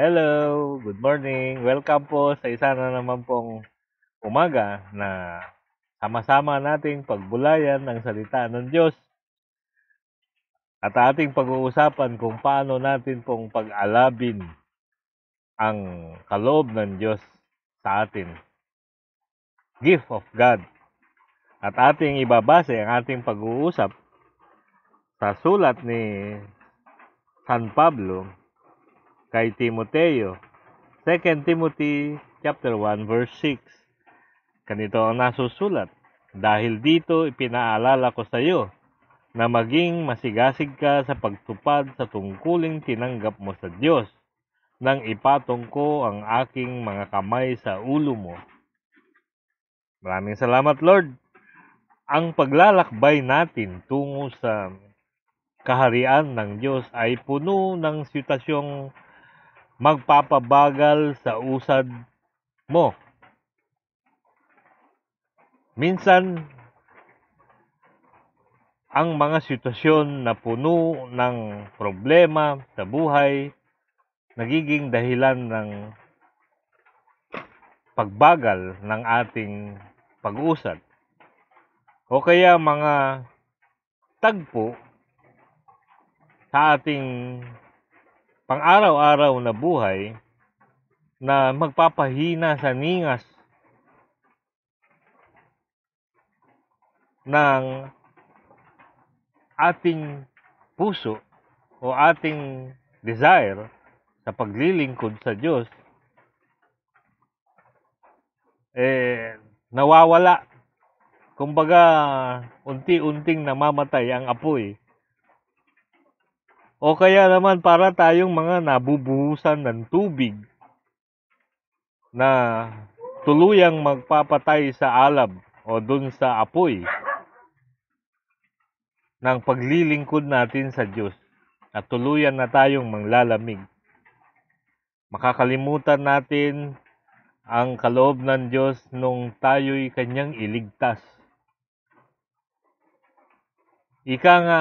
Hello, good morning. Welcome po sa isa na naman pong umaga na sama-sama nating pagbulayan ng salita ng Diyos at ating pag-uusapan kung paano natin pong pag-alabin ang kaloob ng Diyos sa atin. Gift of God. At ating ibabase ang ating pag-uusap sa sulat ni San Pablo kay Timoteo. 2 Timothy chapter 1 verse 6. Ganito ang nasusulat. Dahil dito ipinaalala ko sa iyo na maging masigasig ka sa pagtupad sa tungkuling tinanggap mo sa Diyos nang ipatong ko ang aking mga kamay sa ulo mo. Maraming salamat Lord. Ang paglalakbay natin tungo sa kaharian ng Diyos ay puno ng sitwasyong magpapabagal sa usad mo. Minsan, ang mga sitwasyon na puno ng problema sa buhay nagiging dahilan ng pagbagal ng ating pag-usad. O kaya mga tagpo sa ating pang-araw-araw na buhay na magpapahina sa ningas ng ating puso o ating desire sa paglilingkod sa Diyos eh nawawala. Kumbaga unti-unting namamatay ang apoy o kaya naman para tayong mga nabubuhusan ng tubig na tuluyang magpapatay sa alab o dun sa apoy ng paglilingkod natin sa Diyos at tuluyan na tayong manglalamig. Makakalimutan natin ang kaloob ng Diyos nung tayo'y kanyang iligtas. Ika nga,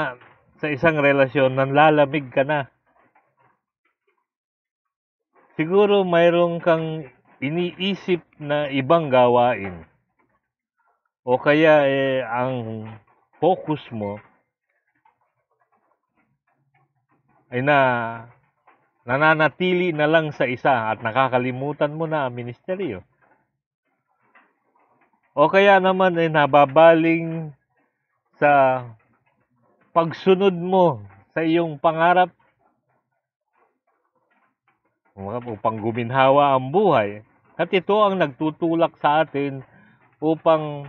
sa isang relasyon, nanlalamig ka na. Siguro mayroong kang iniisip na ibang gawain. O kaya eh, ang focus mo ay na nananatili na lang sa isa at nakakalimutan mo na ang ministeryo. O kaya naman ay nababaling sa pagsunod mo sa iyong pangarap upang guminhawa ang buhay. At ito ang nagtutulak sa atin upang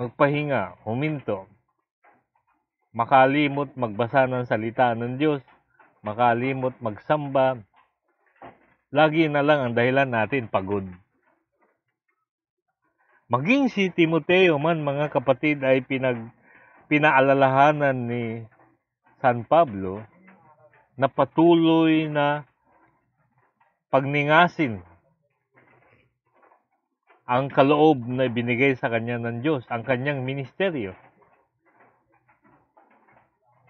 magpahinga, huminto, makalimot magbasa ng salita ng Diyos, makalimot magsamba. Lagi na lang ang dahilan natin pagod. Maging si Timoteo man mga kapatid ay pinag pinaalalahanan ni San Pablo na patuloy na pagningasin ang kaloob na binigay sa kanya ng Diyos, ang kanyang ministeryo.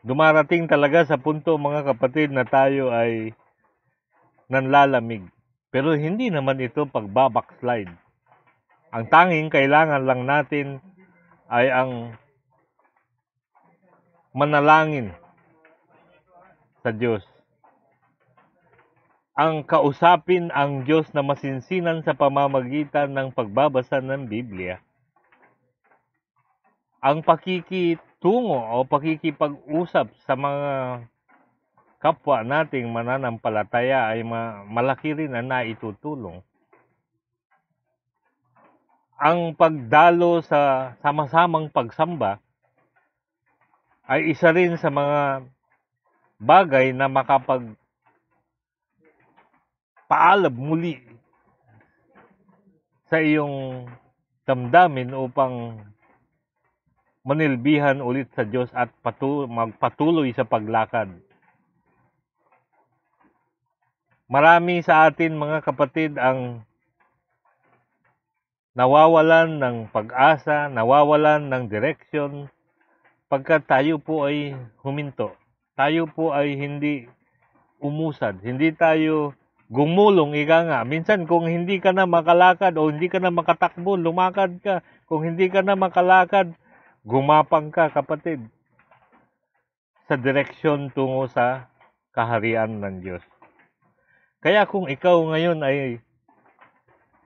Dumarating talaga sa punto mga kapatid na tayo ay nanlalamig. Pero hindi naman ito pagbabackslide. Ang tanging kailangan lang natin ay ang manalangin sa Diyos. Ang kausapin ang Diyos na masinsinan sa pamamagitan ng pagbabasa ng Biblia. Ang pakikitungo o pakikipag-usap sa mga kapwa nating mananampalataya ay malaki rin na naitutulong. Ang pagdalo sa sama-samang pagsamba ay isa rin sa mga bagay na makapag paalab muli sa iyong damdamin upang manilbihan ulit sa Diyos at patu- magpatuloy sa paglakad. Marami sa atin mga kapatid ang nawawalan ng pag-asa, nawawalan ng direksyon, pagka tayo po ay huminto, tayo po ay hindi umusad. Hindi tayo gumulong, ika nga. Minsan kung hindi ka na makalakad o hindi ka na makatakbo, lumakad ka. Kung hindi ka na makalakad, gumapang ka, kapatid. Sa direksyon tungo sa kaharian ng Diyos. Kaya kung ikaw ngayon ay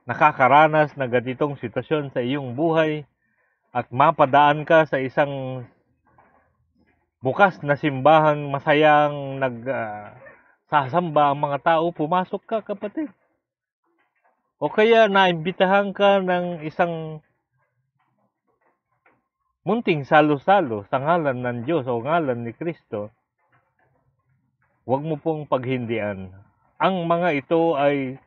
nakakaranas ng ganitong sitwasyon sa iyong buhay at mapadaan ka sa isang bukas na simbahan masayang nag ah, sasamba ang mga tao, pumasok ka kapatid. O kaya naimbitahan ka ng isang munting salo-salo sa ngalan ng Diyos o ngalan ni Kristo, huwag mo pong paghindian. Ang mga ito ay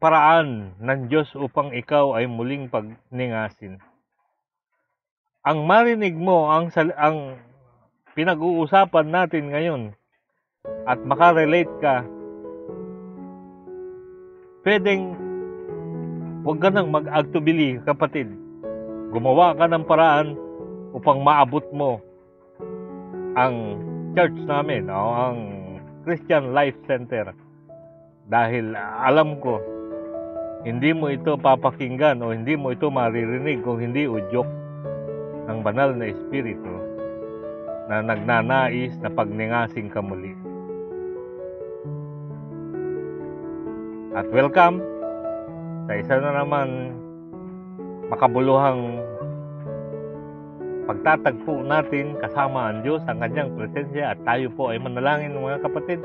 paraan ng Diyos upang ikaw ay muling pagningasin. Ang marinig mo, ang, ang pinag-uusapan natin ngayon, at makarelate ka, pwedeng huwag ka nang mag-agtubili, kapatid. Gumawa ka ng paraan upang maabot mo ang church namin, o ang Christian Life Center. Dahil alam ko, hindi mo ito papakinggan o hindi mo ito maririnig kung hindi udyok ng banal na espiritu na nagnanais na pagningasing ka muli. At welcome sa isa na naman makabuluhang pagtatagpo natin kasama ang Diyos, ang kanyang presensya at tayo po ay manalangin mga kapatid.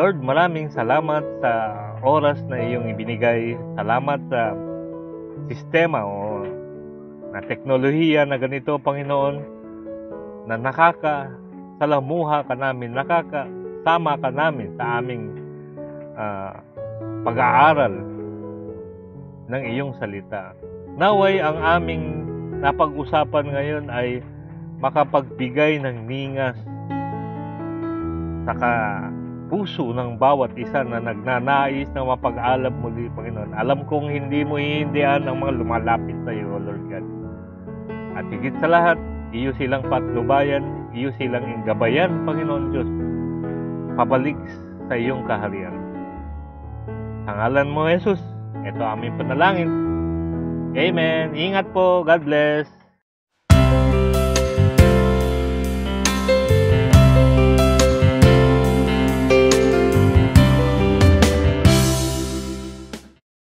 Lord, maraming salamat sa oras na iyong ibinigay. Salamat sa sistema o na teknolohiya na ganito, Panginoon, na nakaka salamuha ka namin, nakakasama ka namin sa aming ah, pag-aaral ng iyong salita. Naway ang aming napag-usapan ngayon ay makapagbigay ng ningas saka puso ng bawat isa na nagnanais na mapag-alab muli, Panginoon. Alam kong hindi mo hihindihan ang mga lumalapit sa iyo, Lord God. At higit sa lahat, iyo silang patnubayan, iyo silang gabayan, Panginoon Diyos, pabalik sa iyong kaharian. Sa ngalan mo, Jesus, ito aming panalangin. Amen. Ingat po. God bless.